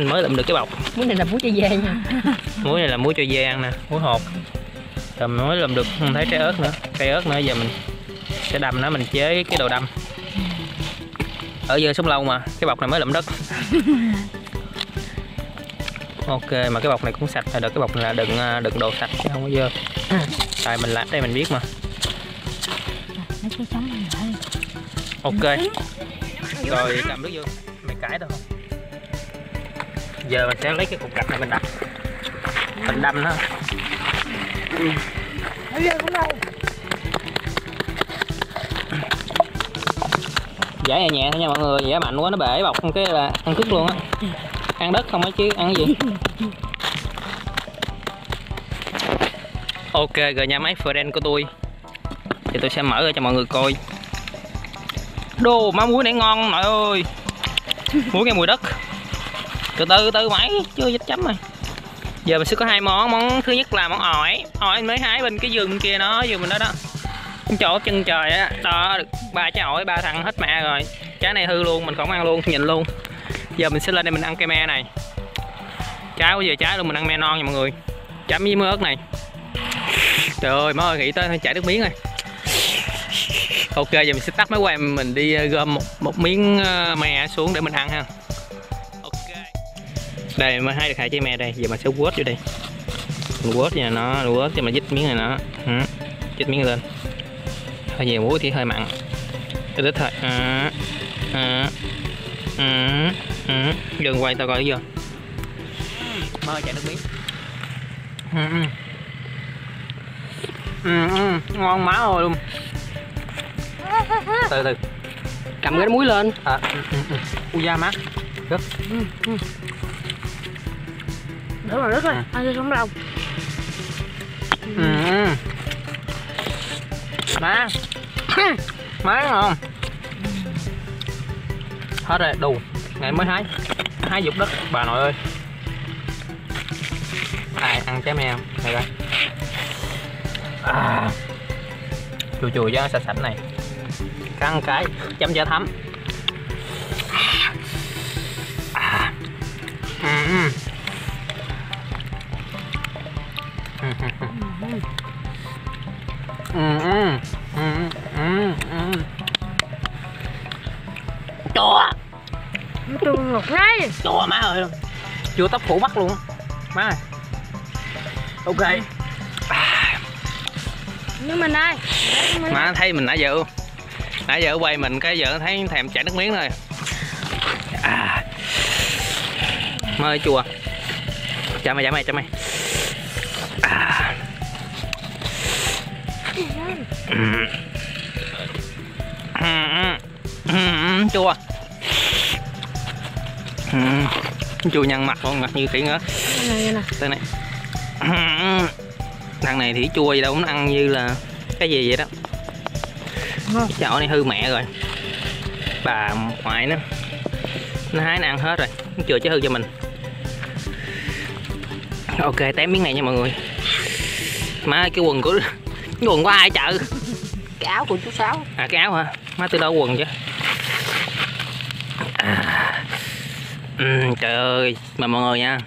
mình mới lượm được cái bọc. Muối này là muối cho dê nha. Muối này là muối cho dê ăn nè muối hột. Rồi mình mới lượm được không thấy trái ớt nữa. Cây ớt nữa giờ mình sẽ đâm nó mình chế cái đồ đâm. Ở giờ sống lâu mà cái bọc này mới lượm đất. Ok mà cái bọc này cũng sạch. Rồi được cái bọc này là đựng à, đựng đồ sạch chứ không có dơ. Tại mình làm đây mình biết mà. Ok. Rồi cầm nước vô. Mày cãi đâu không giờ mình sẽ lấy cái cục gạch này mình đập mình đâm nó. Giải nhẹ nhẹ thôi nha mọi người giải mạnh quá, nó bể bọc cái là ăn cứt luôn á. Ăn đất không á chứ, ăn cái gì? Ok, rồi nhà máy friend của tôi. Thì tôi sẽ mở ra cho mọi người coi. Đồ, má muối này ngon nội ơi. Muối nghe mùi đất từ từ từ mãi chưa dứt chấm rồi. Giờ mình sẽ có hai món món thứ nhất là món ỏi. Ỏi mới hái bên cái vườn kia nó vườn mình đó đó. Chỗ chân trời á đó được ba trái ổi ba thằng hết mẹ rồi. Trái này hư luôn mình không ăn luôn nhìn luôn. Giờ mình sẽ lên đây mình ăn cây me này. Trái bây giờ trái luôn mình ăn me non nha mọi người. Chấm với mớ ớt này. Trời ơi má ơi nghĩ tới chảy nước miếng rồi. Ok giờ mình sẽ tắt máy quay mình đi ờ, gom một, một miếng ờ, me xuống để mình ăn ha đây mới hái được hai trái me đây. Giờ mình sẽ quết vô đây. Mình quết nha nó quết cho mình dít miếng này nó. Ừ. dít miếng lên. Hơi nhiều muối thì hơi mặn. Ít ít thôi. À, à, à, à. dừng quay tao coi chưa? Mơ chạy nước miếng. Ừ, ừ. Ừ, ừ, ngon má ơi luôn. Từ từ. Cầm cái muối lên. À, ừ, ừ, ừ. u da má. Rất đỡ rồi rất rồi À. ăn cho sống lâu ừ. má. Má ngon hết rồi đủ ngày mới hái. Hái dục đất. Bà nội ơi. Ai ăn trái me không đây coi. À. chùi chùi cho sạch sạch này. Cắn cái. Chấm chả thấm tương ngọt ngay chua má ơi chưa tóc phủ mắt luôn á. má ơi ok nhưng mình đây má thấy mình nãy giờ nãy giờ quay mình cái giờ thấy thèm chảy nước miếng rồi à. má ơi chua chả mày chả mày chả mày à. Ừ. Ừ, ừ. Ừ, ừ, chua ừ. chua nhăn mặt luôn ngặt như khỉ ngớt đây này. Thằng này thì chua gì đâu nó ăn như là cái gì vậy đó. Ngon cái chậu này hư mẹ rồi. Bà ngoại nó. Nó hái nó ăn hết rồi nó chừa chứ hư cho mình. Ok tém miếng này nha mọi người. Má ơi, cái quần của cái quần của ai chợ cái áo của chú sáu. À cái áo hả? Má từ đâu quần chứ ừ, trời ơi mà mọi người nha.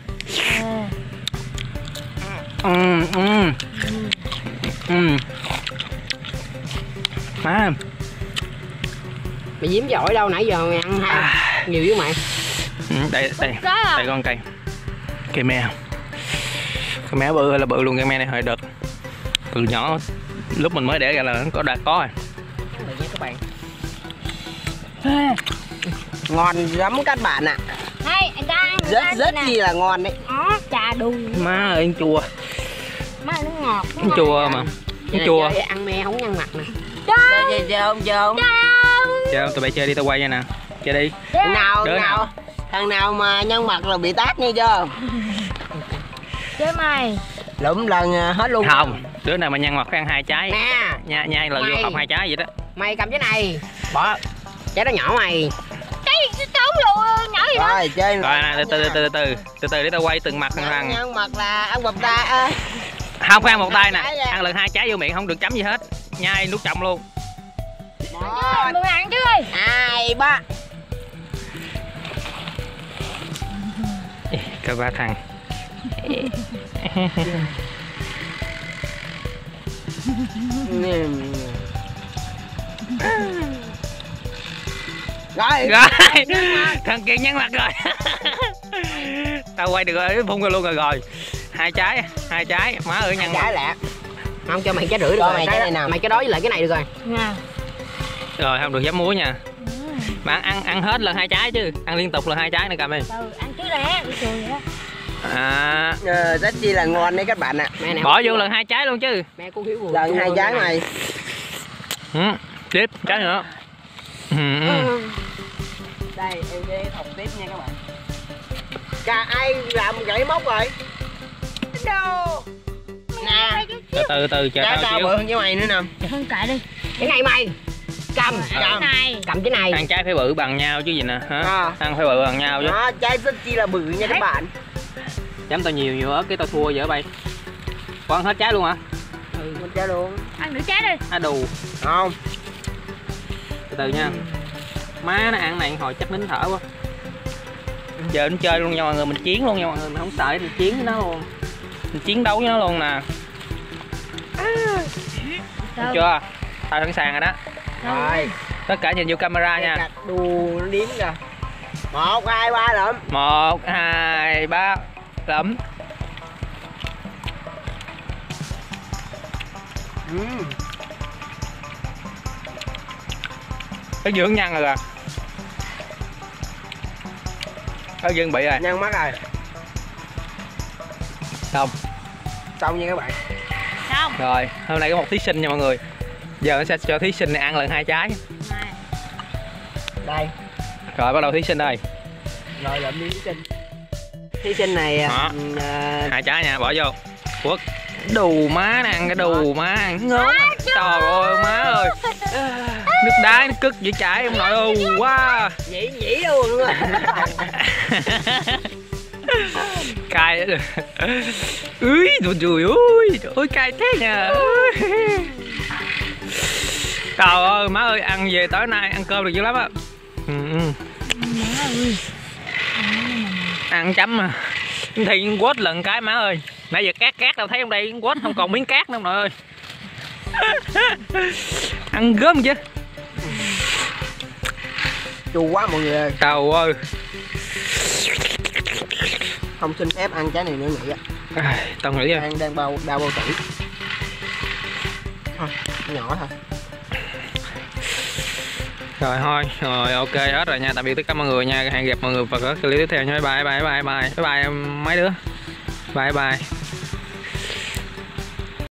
Ừ, ừ. Ừ. má mày diếm giỏi đâu nãy giờ mày ăn hai à. nhiều với mày. Ừ, đây đây đó đây con cây. Cây me. Cây me bự là bự luôn cây me này? Hồi đợt từ nhỏ lúc mình mới đẻ ra là nó có đã có rồi. Các bạn. Ngon lắm các bạn ạ Hay, anh ta rất rất gì là ngon đấy? Đó, trà đùi má ơi chua Má nó ngọt nó chua mà. Nó chua Chơi ăn me không nhăn mặt nè. Trời chơi chơi không chơi không? Chơi tụi bay chơi đi tao quay nha nè. Chơi đi. Thằng nào Đứa thằng nào? nào? Thằng nào mà nhăn mặt là bị tát nghe chưa? Chơi mày. Lụm lần à, hết luôn. Không đứa nào mà nhăn mặt phải ăn hai trái. Nè nhai nhai lần vô học hai trái vậy đó. Mày cầm cái này. Bỏ. Trái đó nhỏ mày gì đó. Rồi chơi rồi nè từ từ từ từ từ từ từ để tao quay từng mặt thằng thằng nhăn mặt là ăn bầm ta à. không phải ăn một tay nè. ăn lần hai trái vô miệng không được chấm gì hết. Nhai nuốt chậm luôn. Một Mừng ăn chứ ơi. Hai ba. Ê, Cả ba thằng rồi. Rồi. Thằng kia nhăn mặt. Rồi. Tao quay được rồi phun rồi luôn rồi rồi. Hai trái Hai trái. Má ơi nhăn trái lẹ. Không cho mày trái rưỡi được Cho rồi mày cái này nào. mày cái đó với lại cái này được rồi. Nè. Rồi không được dám muối nha. Ừ. Mà ăn, ăn, ăn hết lần hai trái chứ. Ăn liên tục lần hai trái nữa cầm đi từ ăn trước đã à, Ờ, rất chi là ngon đấy các bạn ạ. Mẹ này Bỏ vô lần hai trái luôn chứ. Mẹ cũng hiểu lần hai trái này ừ. Tiếp trái nữa. Ừ. đây em sẽ thọc tiếp nha các bạn. Cả ai làm gãy móc rồi? Đâu nè. Từ từ từ chờ tao tao bự hơn với mày nữa nè. Hơn cãi đi. Cái này mày. Cầm cái cầm. này. Cầm cái này. Ăn trái phải bự bằng nhau chứ gì nè hả? À. Ăn phải bự bằng nhau chứ. Đó trái rất chi là bự nha các bạn. Dám tao nhiều nhiều ớt cái tao thua dở bay. Con ăn hết trái luôn hả? ừ con trái luôn. Ăn nửa trái đi. À đù. Không. Từ từ nha Má nó ăn này hồi chắc nín thở quá. Giờ nó chơi luôn nha mọi người Mình chiến luôn nha mọi người Mình không sợ mình chiến với nó luôn. Mình chiến đấu với nó luôn nè. Từ Chưa? Tao sẵn sàng rồi đó. Rồi. Tất cả nhìn vô camera nha. Đù nó điếm kìa. Một hai ba lượm. Một hai ba lẫm ừ. Cái dưỡng nhăn rồi à Cái dương bị rồi nhăn mắt rồi Xong xong nha các bạn. Xong Rồi hôm nay có một thí sinh nha mọi người. Giờ nó sẽ cho thí sinh này ăn lần hai trái. Này đây. Rồi bắt đầu thí sinh đây. Rồi lượm đi thí sinh. Thí sinh này à, Hai trái nha bỏ vô. Quất Đù má nè ăn cái đù má ăn. Ngớm Trời ơi má ơi. Nước đá nó cất vậy chảy em nội ơi quá. Nhỉ nhỉ luôn rồi cay đó ui trời ơi trời ơi cay thế nha trời ơi má ơi ăn về tối nay ăn cơm được dữ lắm á. Ừ, ừ. ăn chấm mà. Thì quết lần cái má ơi nãy giờ cát cát đâu thấy trong đây quết không còn miếng cát nữa nội ơi. Ăn gớm chứ chua quá mọi người ơi. Trời ơi. Không xin phép ăn trái này nữa nghĩ á à, tao nghĩ rồi đang đang bao đau bao tử. Thôi nhỏ thôi. Rồi thôi rồi ok hết rồi nha. Tạm biệt tất cả mọi người nha. Hẹn gặp mọi người vào các clip tiếp theo nha. Bye bye bye bye bye bye mấy đứa. Bye bye